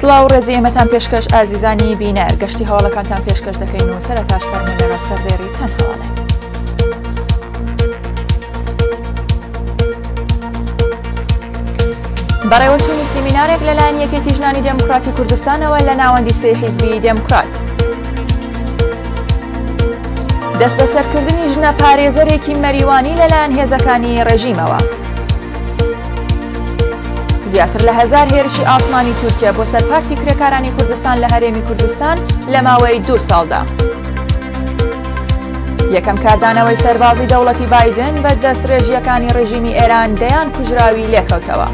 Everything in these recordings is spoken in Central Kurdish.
سڵاو و ڕێزی ئێمەتان پێشکەش ئازیزانی بینەر گەشتی هەواڵەکانتان پێشکەش دەکەین و سەر تاش فەرمونەرە سەردێری چەند هەواڵێ بەڕێوەچوونی سیمینارێک لەلایەن یەکێتی ژنانی دێموکراتی کوردستانەوە لە ناوەندی سێ حیزبی دێموکرات دەست بەسەرکردنی ژنە پارێزەرێکی مەریوانی لەلایەن هێزەکانی ڕێژیمەوە. زیاتر لە هەزار هێرشی ئاسمانی تورکیا بۆ سەر پارتی کرێکارانی کوردستان لە هەرێمی کوردستان لە ماوەی دوو ساڵدا. یەکەم کاردانەوەی سەربازی دەوڵەتی بادن بە دەستڕێژیەکانی ڕژیمی ئێران دەیان کوژراوی لێکەوتەوە.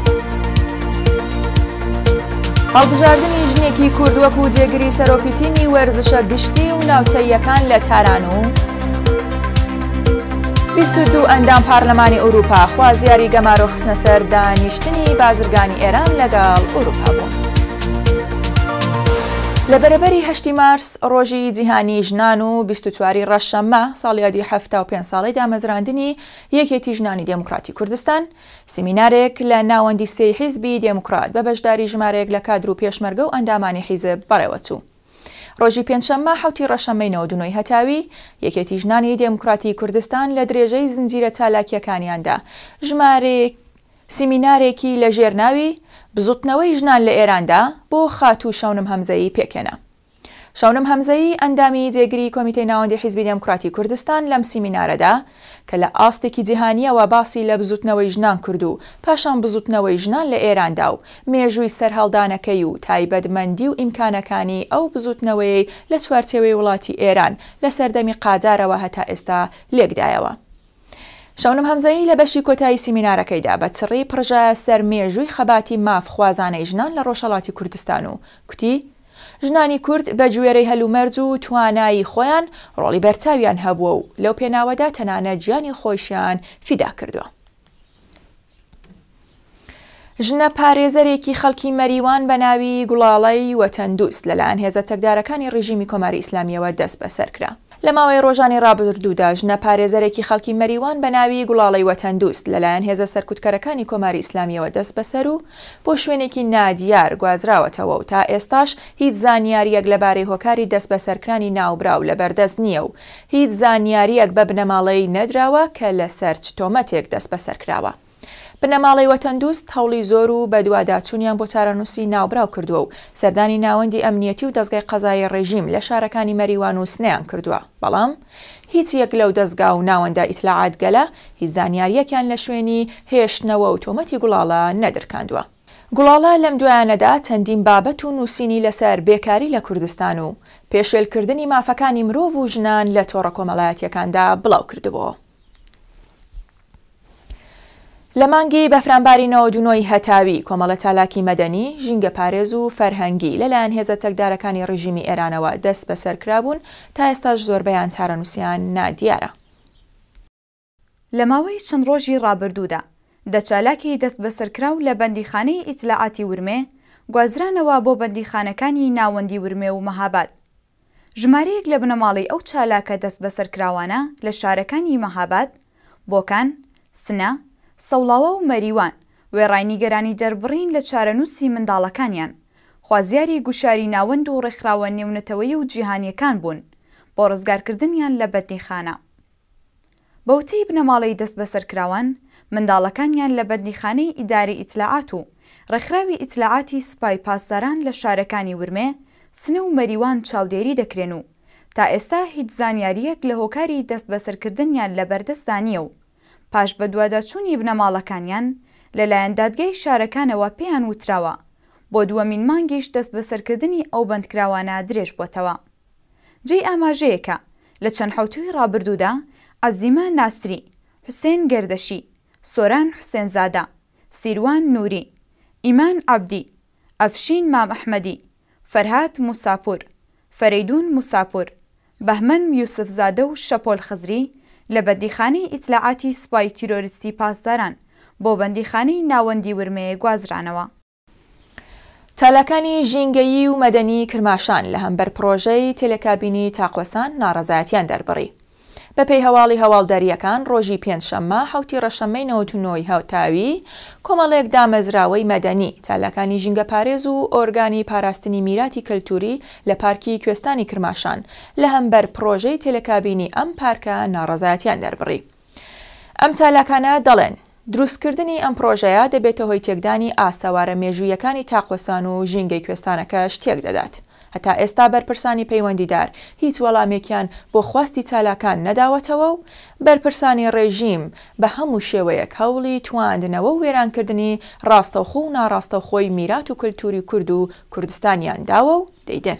هەڵبژاردننی ژنێکی کوردوەک و جێگری سەرۆکی تیمی وەرزشە گشتی و ناوچەیەکان لە تاران و بیست و دوو ئەندام پارلەمانی ئەوروپا خوازیاری گەمارۆ خستنە سەر دانیشتنی بازرگانی ئێران لەگەڵ ئەوروپا بوون. لە بەرەبەری هەشتی مارس ڕۆژی جیهانی ژنان و بیست و چواری ڕەشەممە ساڵیادی حەفتا و پێنج ساڵەی دامەزراندنی یەکێتی ژنانی دێموکڕاتی کوردستان، سیمینارێک لە ناوەندی سێی حیزبی دێموکڕات بە بەشداری ژمارەیەک لە کادر و پێشمەرگە و ئەندامانی حیزب بەڕێوە چوو. ڕۆژی پێنجشەممە حەوتی ڕەشەممەی نەوەد و نۆی هەتاوی، یەکێتی ژنانی دێموکراتی کوردستان لە درێژەی زنجیرە چالاکییەکانیاندا ژمارەیەک سیمینارێکی لە ژێر ناوی، بزوتنەوەی ژنان لە ئێراندا، بۆ خاتوو شەونم هەمزەیی پێکهێنا. شەونم هەمزەیی ئەندامی جێگری کۆمیتەی ناوەندی حیزبی دێموکراتی کوردستان لەم سیمینارەدا کە لە ئاستێکی جیهانییەوە باسی لە بزووتنەوەی ژنان کرد و پاشان بزووتنەوەی ژنان لە ئێراندا و مێژووی سەرهەڵدانەکەی و تایبەتمەندی و ئیمکانەکانی ئەو بزووتنەوەیەی لە چوارچێوەی وڵاتی ئێران لە سەردەمی قاجارەوە هەتا ئێستا لێک دایەوە. شەونم هەمزەیی لە بەشی کۆتایی سیمینارەکەیدا بە چڕی پڕژایە سەر مێژووی خەباتی مافخوازانەی ژنان لە ڕۆژهەڵاتی کوردستان و کوتی، ژنانی کورد بە گوێرەی هەلومەرج و توانایی خۆیان ڕۆڵی بەرچاویان هەبووە و لەو پێناوەدا تەنانەت گیانی خۆیشیان فیدا کردووە. ژنە پارێزەرێکی خەڵکی مەریوان بە ناوی گوڵاڵەی وەتەندوست لەلایەن هێزە چەکدارەکانی ڕیژیمی کۆماری ئیسلامییەوە دەسبەسەر کرا. لە ماوەی ڕۆژانی ڕابردوودا ژنە پارێزەرێکی خەڵکی مەریوان بە ناوی گوڵاڵەی وەتەندوست لەلایەن هێزە سەرکوتکەرەکانی کۆماری ئیسلامییەوە دەستبەسەر و بۆ شوێنێکی نادیار گوازراوەتەوە و تا ئێستاش هیچ زانیارییەک لەبارەی هۆکاری دەستبەسەرکرانی ناوبراو لەبەردەست نییە و هیچ زانیارییەک بە بنەماڵەی نەدراوە کە لەسەر چ تۆمەتێک دەستبەسەر کراوە. بنەماڵەی وەتەندوست هەوڵی زۆر و بەدواداچوونیان بۆ چارەنووسی ناوبراو کردووە و سەردانی ناوەندی ئەمنییەتی و دەزگای قەزایی ڕێژیم لە شارەکانی مەریوان و سنەیان کردووە، بەڵام هیچ یەک لەو دەزگا و ناوەندە ئیتلاعاتگەلە هیچ زانیارییەکیان لە شوێنی هێشتنەوە و تۆمەتی گوڵاڵە نەدرکاندووە. گوڵاڵە لەم دوایانەدا چەندین بابەت و نووسینی لەسەر بێکاری لە کوردستان و پێشێلکردنی مافەکانی مرۆڤ و ژنان لە تۆڕە کۆمەڵایەتییەکاندا بڵاو کردبووە. لە مانگی بەفرانباری نەوەد و نۆ ی هەتاوی، کۆمەڵە چالاکی مەدەنی، ژینگەپارێز و فەرهەنگی لە لایەن هێزە چەکدارەکانی ڕیژیمی ئێرانەوە دەست بەسەر کرابوون، تا ئێستاش زۆربەیان چارەنووسیان نادیارە. لە ماوەی چەند ڕۆژی ڕابردوودا، دە چالاکی دەست بەسەرکراو لە بەندیخانەی ئیتلاعاتی ورمێ، گوازرانەوە بۆ بەندیخانەکانی ناوەندی ورمێ و مەهاباد. ژمارەیەک لە بنەماڵەی ئەو چالاکە دەستبەسەرکراوانە لە شارەکانی مەهاباد، بۆکان، سنە، سەوڵاوا و مەریوان وێڕای نیگەرانی دەربڕین لە چارەنووسی منداڵەکانیان، خوازیاری گوشاری ناوەند و ڕێکخراوە نێونەتەوەیی و جیهانییەکان بوون بۆ ڕزگارکردنیان لە بەندیخانە. بە وتەی بنەماڵەی دەستبەسەرکراوان، منداڵەکانیان لە بەندیخانەی ئیدارەی ئیتلاعات و ڕێکخراوی ئیتلاعاتی سپای پاسداران لە شارەکانی ورمێ، سنە و مەریوان چاودێری دەکرێن و تا ئێستا هیچ زانیارییەک لە هۆکاری دەستبەسەرکردنیان لە بەردەستدا نییە و پاش بەدواداچوونی بنەماڵەکانیان لەلایەن دادگای شارەکانەوە پێیان وتراوە بۆ دووەمین مانگیش دەستبەسەرکردنی ئەو بەندکراوانە درێژبووەتەوە. جێی ئاماژەیە کە لە چەند حەوتووی ڕابردوودا عەزیمە ناسری، حوسێن گەردەشی، سۆران حوسێنزادە، سیروان نووری، ئیمان عەبدی، ئەفشین مام ئەحمەدی، فەرهاد موساپوور، فەرەیدوون موساپوور، بەهمەن یوسفزادە و شەپۆل خزری لە بەندیخانەی ئیتلاعاتی سپای تیرۆریستی پاسداران بۆ بەندیخانەی ناوەندی ورمێ گوازرانەوە. چالاکانی ژینگەیی و مەدەنی کرماشان لە هەمبەر پڕۆژەی تێلێکابینی تاقوەسان ناڕەزایەتیان دەربڕی. بەپێی هەواڵی هەواڵدەرییەکان ڕۆژی پێنج شەممە حەوتی ڕەشەممەی نەوەد و نۆ ی هەتاوی کۆمەڵێک دامەزراوەی مەدەنی، چالاکانی ژینگەپارێز و ئۆرگانی پاراستنی میراتی کەلتووری لە پارکی کوێستانی کرماشان لە هەمبەر پڕۆژەی تێلێکابینی ئەم پارکە ناڕەزایەتیان دەربڕی. ئەم چالاکانە دەڵێن، دروستکردنی ئەم پڕۆژەیە دەبێتە هۆی تێکدانی ئاسەوارە مێژووییەکانی تاقوسان و ژینگەی کوێستانەکەش تێکدەدات. هەتا ئێستا بەرپرسانی پەیوەندیدار هیچ وەڵامێکیان بۆ خواستی چالاکان نەداوەتەوە و بەرپرسانی ڕێژیم بە هەموو شێوەیەک هەوڵی تواندنەوە و وێرانکردنی ڕاستەوخۆ و ناڕاستەوخۆی میرات و کلتوری کورد و کوردستانیان داوە و دەیدەن.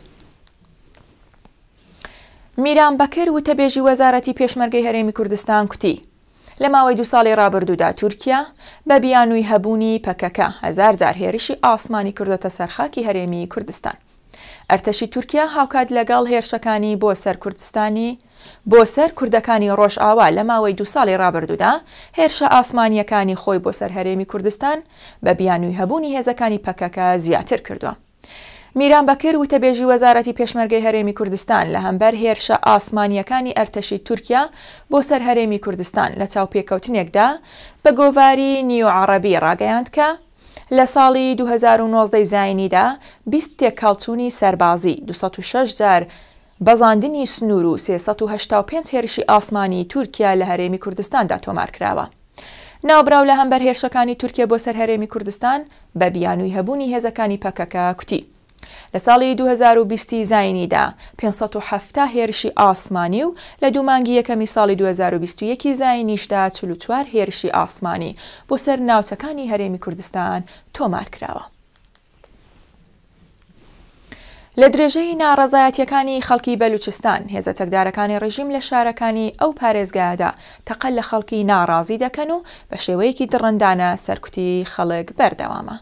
میران بەکر، وتەبێژی وەزارەتی پێشمەرگەی هەرێمی کوردستان کوتی، لە ماوەی دوو ساڵی رابردوودا تورکیا بە بیانووی هەبوونی پەکەکە هەزار جار هێرشی ئاسمانی کردۆتە سەر خاکی هەرێمی کوردستان. ئەرتەشی تورکیا هاوکات لەگەڵ هێرشەکانی بۆ سەر کوردستانی بۆ سەر کوردەکانی رۆژئاوا لە ماوەی دوو ساڵی رابردوودا هێرشە ئاسمانییەکانی خۆی بۆ سەر هەرێمی کوردستان بە بیانووی هەبوونی هێزەکانی پەکەکە زیاتر کردووە. میران بەکر، وتەبێژی وەزارەتی پێشمەرگەی هەرێمی کوردستان، لە هەمبەر هێرشە ئاسمانییەکانی ئەرتەشی تورکیا بۆ سەر هەرێمی کوردستان، لە چاوپێکەوتنێکدا بە گۆڤاری نیو عەڕەبی ڕاگەیاند کە، لە ساڵی دوو هەزار و نۆزدە ی زایینیدا بیست تێکهەڵچوونی سەربازی، دوو سەد و شەش جار بەزاندنی سنوور و سێ سەد و هەشتا و پێنج هێرشی ئاسمانیی تورکیا لە هەرێمی کوردستاندا تۆمار کراوە. ناوبراو لە هەمبەر هێرشەکانی تورکیە بۆ سەر هەرێمی کوردستان بە بیانووی هەبوونی هێزەکانی پەکەکە کوتی، لە ساڵی دوو هەزار و بیست ی زایینیدا پێنج سەد و حەفتا هێرشی ئاسمانی و لە دوو مانگی یەکەمی ساڵی دوو هەزار و بیست و یەک ی زایینیشدا چل و چوار هێرشی ئاسمانی بۆ سەر ناوچەکانی هەرێمی کوردستان تۆمار کراوە. لە درێژەی ناڕەزایەتییەکانی خەڵکی بەلوچستان، هێزە چەکدارەکانی ڕێژیم لە شارەکانی ئەو پارێزگایەدا تەقە لە خەڵکی ناڕازی دەکەن و بە شێوەیەکی دڕندانە سەرکوتی خەڵک بەردەوامە.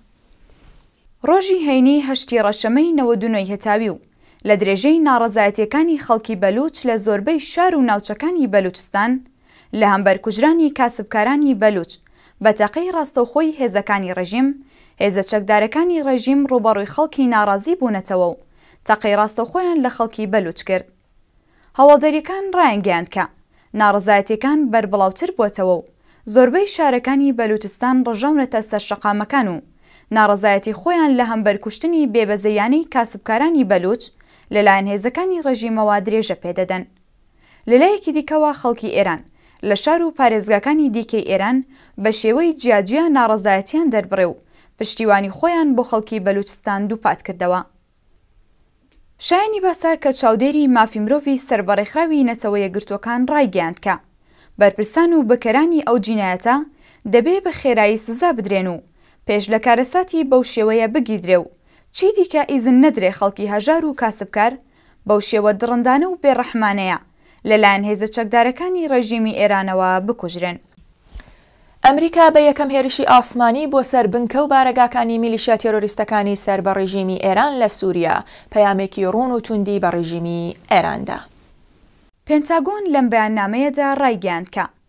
ڕۆژی هەینی هەشتی ڕەشەمەی نەوەد و نۆی هەتاوی و لە درێژەی ناڕەزایەتییەکانی خەڵکی بەلوچ لە زۆربەی شار و ناوچەکانی بەلوچستان، لە هەمبەر کوژرانی کاسبکارانی بەلووچ بە تەقەی ڕاستەوخۆی هێزەکانی ڕێژیم، هێزە چەکدارەکانی ڕێژیم ڕووبەڕووی خەڵکی ناڕازی بوونەتەوە و تەقەی ڕاستەوخۆیان لە خەڵکی بەلووچ کرد. هەواڵدەرییەکان ڕایانگەیاند کە ناڕەزایەتییەکان بەربڵاوتر بووەتەوە و زۆربەی شارەکانی بەلووچستان ڕژاونەتە سەر شەقامەکان و ناڕەزایەتی خۆیان لە هەمبەر کوشتنی بێبەزەییانەی کاسبکارانی بەلووچ لەلایەن هێزەکانی ڕێژیمەوە درێژە پێ دەدەن. لەلایەکی دیکەوە خەڵکی ئێران لە شار و پارێزگاکانی دیکەی ئێران بە شێوەی جیاجیا ناڕەزایەتییان دەربڕێ و پشتیوانی خۆیان بۆ خەڵکی بەلووچستان دووپات کردەوە. شایەنی باسە کە چاودێری مافی مرۆڤی سەر بە ڕێکخراوی نەتەوە یەکگرتووەکان ڕایگەیاند کە بەرپرسان و بکەرانی ئەو جینایەتە دەبێ بە خێرایی سزا بدرێن و پێش لە کارەساتی بەو شێوەیە بگیردرێ و چی دیکە ئیزن نەدرێ خەڵکی هەژار و کاسبکار بەو شێوە دڕندانە و بێڕەحمانەیە لەلایەن هێزە چەکدارەکانی ڕێژیمی ئێرانەوە بکوژرێن. ئەمریکا بە یەکەم هێرشی ئاسمانی بۆ سەر بنکە و بارەگاکانی میلیشیا تێرۆریستەکانی سەر بە ڕێژیمی ئێران لە سووریا، پەیامێکی ڕوون و تووندی بە ڕێژیمی ئێران دا. پێنتاگۆن لەم بەیاننامەیەدا ڕایگەیاند کە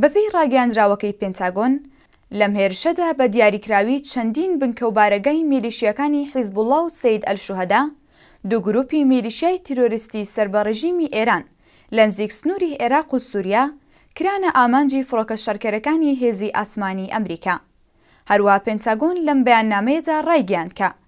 بەپێی ڕاگەیاندراوەکەی پێنتاگۆن، لەم هێرشەدا بە دیاریکراوی چەندین بنکە و بارەگای میلیشیاکانی حیزبوڵڵا و سەید ئەلشوهەدا، دوو گرووپی میلیشیای تیرۆریستی سەر بە ڕێژیمی ئێران لە نزیک سنووری عێراق و سووریا، کرانە ئامانجی فڕۆکە شەڕکەرەکانی هێزی ئاسمانیی ئەمریکا. هەروەها پێنتاگۆن لەم بەیاننامەیەدا ڕایگەیاند کە،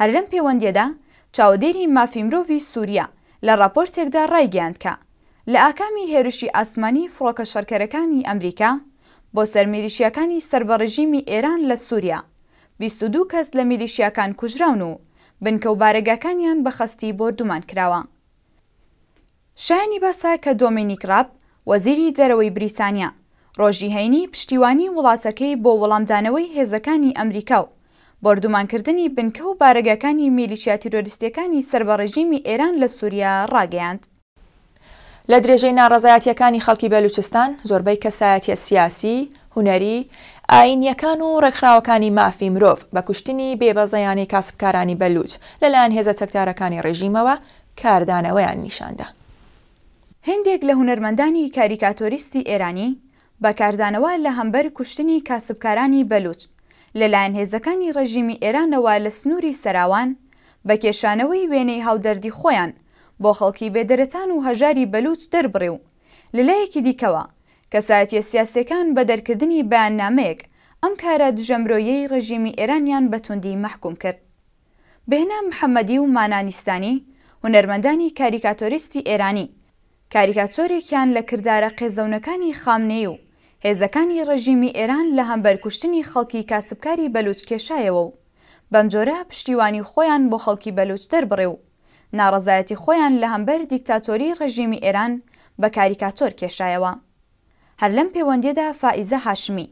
هەر لەم پێوەندییەدا چاوەدێری مافی مرۆڤی سووریا لە ڕاپۆرتێکدا ڕایگەیاند کە لە ئاکامی هێرشی ئاسمانی فڕۆکە شەڕکەرەکانی ئەمریکا بۆ سەر میلیشیاکانی سەر بە ڕێژیمی ئێران لە سووریا بیست و دوو کەس لە میلیشیاکان کوژراون و بنکە و بارەگاکانیان بە خەستی بۆردومان کراوە. شایانی باسە کە دۆمینیک ڕاب، وەزیری دەرەوەی بریتانیا، ڕۆژی هەینی پشتیوانی وڵاتەکەی بۆ وەڵامدانەوەی هێزەکانی ئەمریکا و بۆردومانکردنی بنکە و بارەگاکانی میلیشیا تیرۆریستییەکانی سەر بە ڕێژیمی ئێران لە سووریا ڕاگەیاند. لە درێژەی ناڕەزایەتییەکانی خەڵکی بەلووچستان، زۆربەی کەسایەتییە سیاسی، هونەری، ئایینییەکان و ڕێکخراوەکانی مافی مرۆڤ بە کوشتنی بێبەزەیانەی کاسبکارانی بەلووچ لەلایەن هێزە چەکدارەکانی ڕێژیمەوە کاردانەوەیان نیشاندا. هێندێک لە هونەرمەندانی کاریکاتۆریستی ئێرانی بە کاردانەوە لە هەمبەر کوشتنی کاسبکارانی بەلووچ لە لایەن هێزەکانی ڕێژیمی ئێرانەوە لە سنووری سەراوان بە کێشانەوەی وێنەی هاودەردی خۆیان بۆ خەڵکی بێدەرەتان و هەژاری بەلووچ دەربڕی و لە لایەکی دیکەوە کەسایەتیە سیاسیەکان بە دەرکردنی بەیاننامەیەک ئەم کارە دژەمرۆییەی ڕێژیمی ئێرانیان بە توندی مەحکووم کرد. بێهنام محەمەدی و مانا نیستانی، هونەرمەندانی کاریکاتۆریستی ئێرانی، کاریکاتۆرێکیان لە کردارە قێزەونەکانی خامنەیی و هێزەکانی ڕێژیمی ئێران لە هەمبەر کوشتنی خەڵکی کاسبکاری بەلووچ کێشایەوە و بەمجۆرە پشتیوانی خۆیان بۆ خەڵکی بەلووچ دەربڕی و ناڕەزایەتی خۆیان لە هەمبەر دیکتاتۆری ڕێژیمی ئێران بە کاریکاتۆر کێشایەوە. هەر لەم پێوەندییەدا فائیزە هاشمی،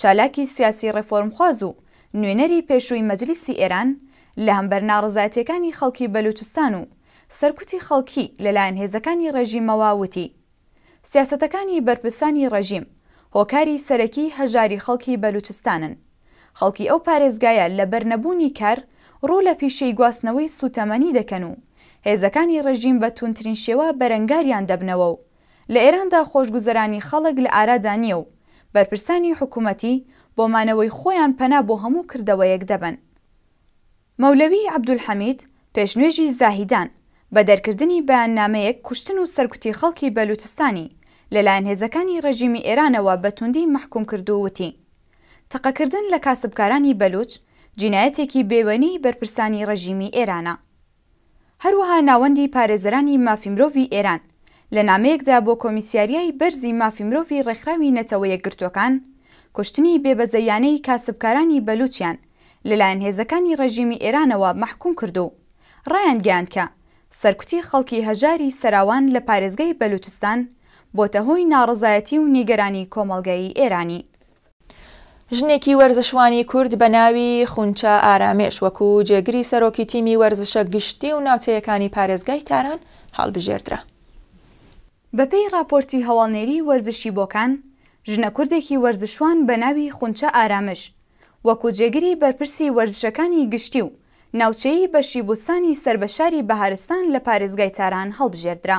چالاکی سیاسی ڕێفۆرمخواز و نوێنەری پێشووی مەجلیسی ئێران لە هەمبەر ناڕەزایەتییەکانی خەڵکی بەلووچستان و سەرکوتی خەڵکی لەلایەن هێزەکانی ڕێژیمەوە وتی، سیاسەتەکانی بەرپرسانی ڕێژیم هۆکاری سەرەکیی هەژاری خەڵکی بەلووچستانن. خەڵکی ئەو پارێزگایە لەبەر نەبوونی کار ڕوو لە پیشەی گواستنەوەی سووتەمەنی دەکەن و هێزەکانی ڕێژیم بە تووندترین شێوە بەرەنگاریان دەبنەوە و لە ئێراندا خۆشگوزەرانی خەڵک لە ئارادا نییە و بەرپرسانی حکوومەتی بۆ مانەوەی خۆیان پەنا بۆ هەموو کردەوەیەک دەبەن. مەولەوی عەبدولحەمید پێش نوێژی زاهیدان، بە دەرکردنی بەیاننامەیەک کوشتن و سەرکوتی خەڵکی بەلووچستانی لە لایەن هێزەکانی ڕێژیمی ئێرانەوە بە تووندی مەحکووم کرد و وتی، تەقەکردن لە کاسبکارانی بەلووچ جینایەتێکی بێوێنەی بەرپرسانی ڕێژیمی ئێرانە. هەروەها ناوەندی پارێزەرانی مافی مرۆڤی ئێران لە نامەیەکدا بۆ کۆمیسیاریای بەرزی مافی مرۆڤی ڕێکخراوی نەتەوە یەکگرتووەکان کوشتنی بێبەزەییانەی کاسبکارانی بەلووچیان لەلایەن هێزەکانی ڕێژیمی ئێرانەوە مەحکووم کرد و ڕایانگەیاند کە سەرکوتی خەڵکی هەژاری سەراوان لە پارێزگای بەلووچستان بۆتە هۆی ناڕەزایەتی و نیگەرانی کۆمەڵگای ئێرانی. ژنێکی وەرزشوانی کورد بە ناوی خونچە ئارامێش وەکو جێگری سەرۆکی تیمی وەرزشە گشتی و ناوچەیەکانی پارێزگای تاران هەڵبژێردرا. بەپێی ڕاپۆرتی هەواڵنێری وەرزشی بۆکان، ژنە کوردێکی وەرزشوان بە ناوی خونچە ئارامش وەکو جێگری بەرپرسی وەرزشەکانی گشتی و ناوچەیی بەشی بوستانی سەر بە شاری بەهارستان لە پارێزگای تاران هەڵبژێردرا.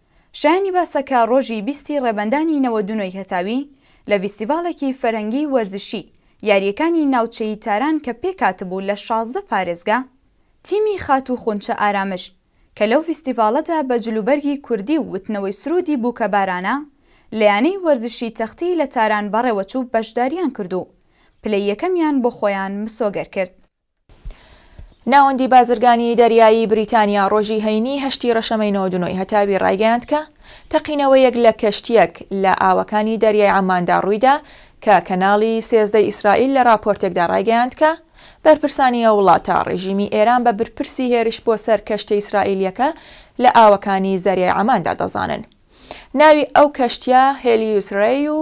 شایانی باسە کە ڕۆژی بیست ی ڕێبەندانی نەوەد و نۆ ی هەتاوی لە ڤیستیڤاڵێکی فەرهەنگی وەرزشی یارییەکانی ناوچەیی تاران کە پێکهاتبوو لە شازدە پارێزگا، تیمی خاتوو خونچە ئارامش کە لەو ڤیستیڤاڵەدا بە جلوبەرگی کوردی و وتنەوەی سروودی بووکەبارانە لە یانەی وەرزشی تەختی لە تاران بەڕێوەچوو بەشدارییان کرد و پلەی یەکەمیان بۆ خۆیان مسۆگەر کرد. ناوەندی بازرگانیی دەریایی بریتانیا ڕۆژی هەینی هەشتی ڕەشەمەی نۆ دنۆی هەتاوی ڕایگەیاند کە تەقینەوەیەک لە کەشتییەک لە ئاوەکانی دەریای عەمماندا ڕوویدا کە کەناڵی سێزدە ی ئیسرائیل لە ڕاپۆرتێکدا ڕایگەیاند کە بەرپرسانی ئەو وڵاتە ڕێژیمی ئێران بە برپرسی هێرش بۆ سەر کەشتییە ئیسرائیلییەکە لە ئاوەکانی زەریای عەمماندا دەزانن. ناوی ئەو کەشتییە هێلیوس ڕێی و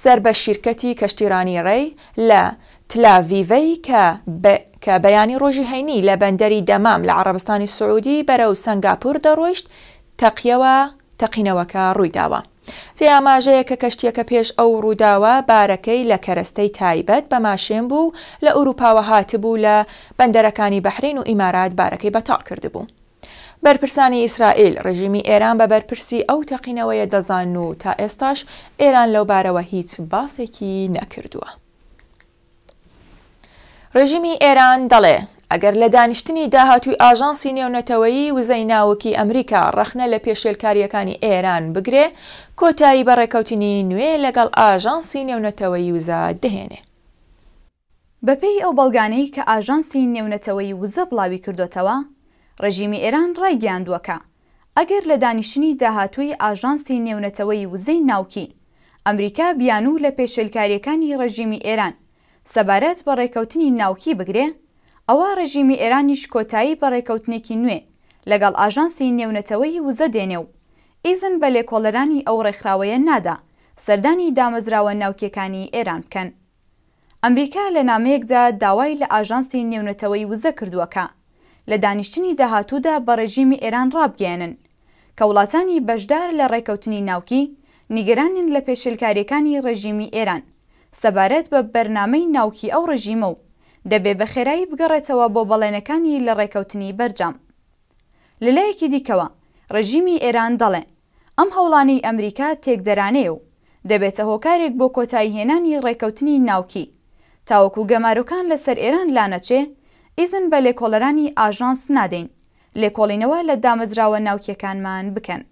سەر بە شیرکەتی کەشتیڕانی ڕێی لە تلاڤیڤەی کە بەیانی ڕۆژی هەینی لە بەندەری دەمام لە عەڕەبستانی سعوودی بەرەو سەنگاپوور دەڕۆیشت تەقیەوە، تەقینەوەکە ڕوویداوە. جێی ئاماژەیە کە کەشتییەکە پێش ئەو ڕووداوە بارەکەی لە کەرەستەی تایبەت بە ماشێن بوو و لە ئورووپاوە هاتبوو لە بەندەرەکانی بەحرەین و ئیمارات بارەکەی بەتاڵ کردبوو. بەرپرسانی ئیسرائیل، ڕێژیمی ئێران بە بەرپرسی ئەو تەقینەوەیە دەزانن و تا ئێستاش ئێران لەو بارەوە هیچ باسێکی نەکردووە. ڕێژیمی ئێران دەڵێ، ئەگەر لە دانیشتنی داهاتووی ئاژانسی نێونەتەوەیی وزەی ناوکی ئەمریکا ڕەخنە لە پێشێلکارییەکانی ئێران بگرێ، کۆتایی بە ڕێککەوتنی نوێ لەگەڵ ئاژانسی نێونەتەوەیی وزە دەهێنێ. بەپێی ئەو بەڵگانەی کە ئاژانسی نێونەتەوەیی وزە بڵاویکردۆتەوە، ڕێژیمی ئێران ڕایگەیاندووە کە ئەگەر لە دانیشتنی داهاتووی ئاژانسی نێونەتەوەیی وزەی ناوکی ئەمریکا بیانوو لە پێشێلکارییەکانی ڕێژیمی ئێران سەبارەت بە ڕێککەوتنی ناوکی بگرێ، ئەوا ڕێژیمی ئێرانیش کۆتایی بە ڕێککەوتنێکی نوێ لەگەڵ ئاژانسی نێونەتەوەیی وزە دێنێ و ئیزن بە لێکۆڵەرانی ئەو ڕێکخراوەیە نادا سەردانی دامەزراوە ناوکییەکانی ئێران بکەن. ئەمریکا لە نامەیەکدا داوای لە ئاژانسی نێونەتەوەی وزە کردووە کە لە دانیشتنی داهاتوودا بە ڕێژیمی ئێران ڕابگەیەنن کە وڵاتانی بەشدار لە ڕێککەوتنی ناوکی نیگەرانن لە پێشێلکارییەکانی ڕێژیمی ئێران سەبارەت بە بەرنامەی ناوکی ئەو ڕێژیمە و دەبێ بە خێرایی بگەڕێتەوە بۆ بەڵێنەکانی لە ڕێککەوتنی بەرجام. لە لایەکی دیکەوە ڕێژیمی ئێران دەڵێ، ئەم هەوڵانەی ئەمریکا تێکدەرانەیە و دەبێتە هۆکارێک بۆ کۆتاییهێنانی ڕێککەوتنی ناوکی. تاوەکو گەمارۆکان لەسەر ئێران لانەچێ، ئیزن بە لێکۆڵەرانی ئاژانس نادەین لێکۆڵینەوە لە دامەزراوە ناوکییەکانمان بکەن.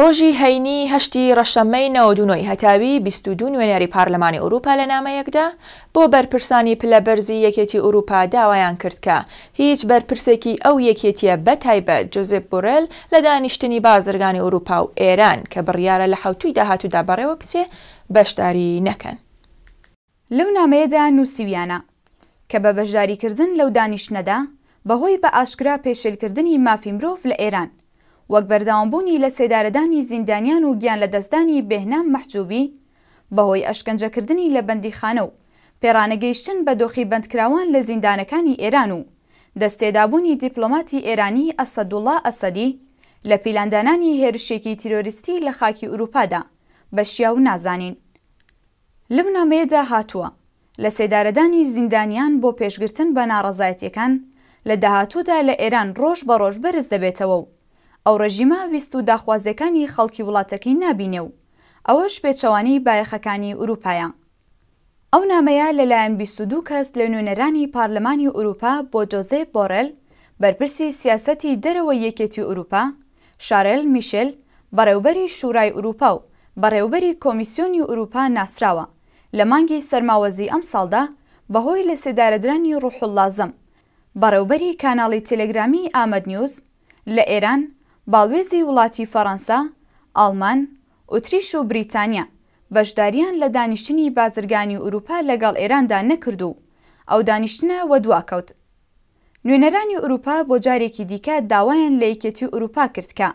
ڕۆژی هەینی هەشتی ڕەشەممەی نەوەد و نۆ ی هەتاوی بیست و دوو نوێنەری پارلەمانی ئورووپا لە نامەیەکدا بۆ بەرپرسانی پلە بەرزی یەکێتی ئورووپا داوایان کرد کە هیچ بەرپرسێکی ئەو یەکێتییە بە تایبەت جۆزێپ بۆرێل لە دانیشتنی بازرگانی ئورووپا و ئێران کە بڕیارە لە حەوتووی داهاتوودا بەڕێوە بچێ بەشداری نەکەن. لەو نامەیەدا نووسیویانە کە بە بەشداریکردن لەو دانیشتنەدا بە هۆی بە ئاشکرا پێشێلکردنی مافی مرۆڤ لە ئێران وەک بەردەوامبوونی لە سێدارەدانی زیندانیان و گیانلەدەستدانی بێهنام مەحجووبی بەهۆی ئەشکەنجەکردنی لە بەندیخانە و پێڕانەگەیشتن بە دۆخی بەندکراوان لە زیندانەکانی ئێران و دەستتێدابوونی دیپلۆماتی ئێرانی ئەسەدوڵا ئەسەدی لە پیلاندانانی هێرشێکی تیرۆریستی لە خاکی ئورووپادا بە شیاو نازانین. لەو نامەیەدا هاتووە. لەسێدارەدانی زیندانیان بۆ پێشگرتن بە ناڕەزایەتییەکان لە داهاتوودا لە ئێران ڕۆژ بە ڕۆژ بەرز دەبێتەوە و ئەو ڕێژیمە ویست و داخوازییەکانی خەڵکی وڵاتەکەی نابینێ و ئەوەش پێچەوانەی بایەخەکانی ئورووپایە. ئەو نامەیە لە لایەن بیست و دوو کەس لە نوێنەرانی پارلمانی ئورووپا بۆ جۆزێپ بۆرێل بەرپرسی سیاسەتی دەرەوەی یەکێتی ئورووپا، شارێل میشێل بەڕێوبەری شوورای ئورووپا و بەڕێوبەری کۆمیسیۆنی ئورووپا ناسراوە لە مانگی سەرماوەزی ئەمساڵدا بەهۆی لەسێدارەدرانی ڕوحوڵڵا زەم، بەڕێوبەری کاناڵی تێلێگرامیی ئامەد نیوز، لە ئێران، باڵوێزی وڵاتی فەڕەنسا، ئاڵمان، ئوتریش و بریتانیا بەشدارییان لە دانیشتنی بازرگانی ئورووپا لەگەڵ ئێراندا نەکرد و ئەو دانیشتنە وەدوا کەوت. نوێنەرانی ئورووپا بۆ جارێکی دیکە داوایان لە یەکێتی ئورووپا کرد کە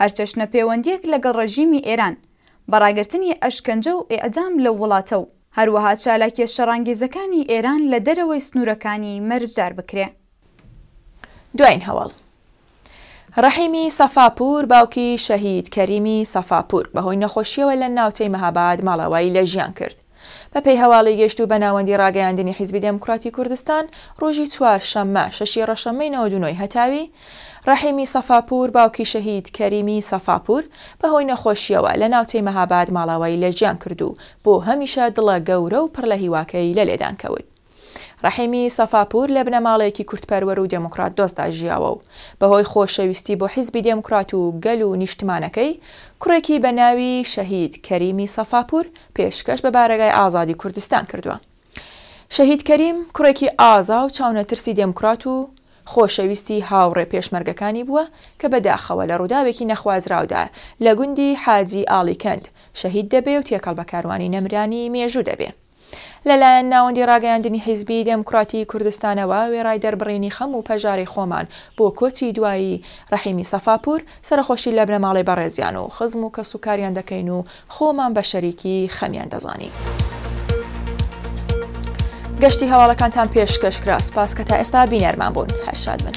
هەر چەشنە پێوەندییەک لەگەڵ ڕێژیمی ئێران بە ڕاگرتنی ئەشکەنجە و ئێعدام لەو وڵاتە و هەروەها چالاکییە شەڕانگێزەکانی ئێران لە دەرەوەی سنوورەکانی مەرجدار بکرێ. دوایین هەواڵ، ڕەحیمی سەفاپوور، باوکی شەهید کەریمی سەفاپوور، بەهۆی نەخۆشییەوە لە ناوچەی مەهاباد ماڵئاوایی لە ژیان کرد. بەپێی هەواڵی گەشتوو بە ناوەندی ڕاگەیاندنی حیزبی دێموکڕاتی کوردستان، ڕۆژی چوار شەممە، شەشی ڕەشەممەی نەوەد و نۆ ی هەتاوی، ڕەحیمی سەفاپوور، باوکی شەهید کەریمی سەفاپوور، بەهۆی نەخۆشییەوە لە ناوچەی مەهاباد ماڵئاوایی لە ژیان کرد و بۆ هەمیشە دڵە گەورە و پڕ لە هیواکەی لە لێدان کەوت. ڕەحیمی سەفاپوور لە بنەماڵەیەکی کوردپەروەر و دێموکڕات دۆستدا ژیاوە و بە هۆی خۆشەویستی بۆ حیزبی دێموکڕات و گەل و نیشتمانەکەی، کوڕێکی بە ناوی، شەهید کەریمی سەفاپوور، پێشکەش بە بارەگای ئازادی کوردستان کردووە. شەهید کەریم، کوڕێکی ئازا و چاونەترسی دێموکڕات و خۆشەویستی هاوڕێ پێشمەرگەکانی بووە کە بە داخەوە لە ڕووداوێکی نەخوازراودا لە گوندی، حاجی ئاڵیکەند، شەهید دەبێ و تێکەڵ بە کاروانی نەمرانی مێژوو دەبێ. لەلایەن ناوەندی ڕاگەیاندنی حیزبی دێموکڕاتیی کوردستانەوە وێڕای دەربڕینی خەم و پەژارەی خۆمان بۆ کۆچی دوایی ڕەحیمی سەفاپوور، سەرەخۆشی لە بنەماڵەی بەڕێزیان و خزم و کەسوکاریان دەکەین و خۆمان بە شەریکی خەمیان دەزانین. گەشتی هەواڵەکانتان پێشکەش کرا، سوپاس کە تا ئێستا بینەرمان بوون. هەر شاد بن.